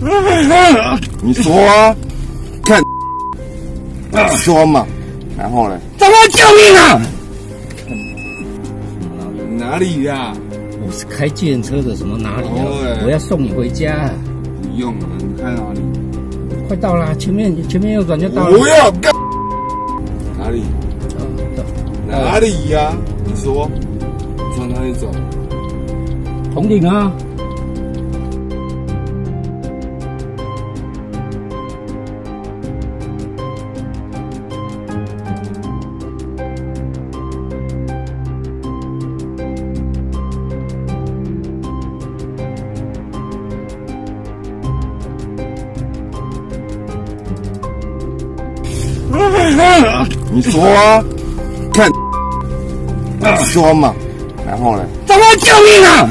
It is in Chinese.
你说啊，看，说嘛，然后呢？怎么救命啊！哪里呀？我是开电车的，什么哪里？我要送你回家，不用了，你看哪里？快到啦！前面前面右转就到了。不要干！哪里？哪里呀？你说，你从哪里走？红顶啊！你说啊，看，说嘛，然后呢？怎么救命啊！